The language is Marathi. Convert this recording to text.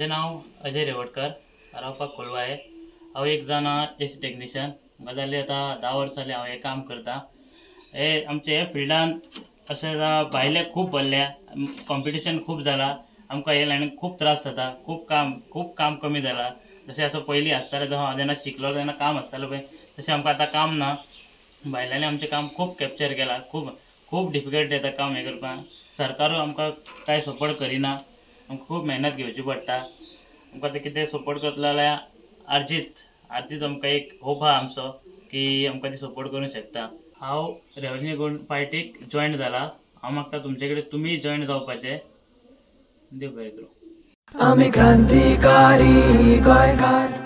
म्हजें नांव अजय रेवटकर रावपाक कोलवाळे हांव एक जाणा एसी टेक्निशियन म्हाका जाली आतां धा वर्सां जालीं हांव हें काम करतां. हे आमचे हे फिल्डान अशें भायले खूब भरल्या कॉम्पिटिशन खूब जालां आमकां हे लायनीन खूब त्रास जाता खूब काम खूब काम कमी जालां जशें आतां पयलीं आसतालें जो हांव जेन्ना शिकलो तेन्ना काम आसतालें पळय तशें आमकां आतां काम ना. भायल्यांनी आमचें काम खूब कॅप्चर केलां. खूब खूब डिफिकल्ट येता काम हें करपाक सरकारूय आमकां कांय सपोर्ट करिना. खूब मेहनत घेवची पडटा आमकां आतां कितें सपोर्ट करतलो जाल्यार आर्जीत आर्जीत आमकां एक होप आहा आमचो की आमकां ती सपोर्ट करूंक शकता। हांव रेवन्यू गोवन पार्टीक जॉयन जाला हांव मागता तुमचे कडेन तुमी जॉयन जावपाचें देव बरें करूं। आमी क्रांतिकारी गोंयकार।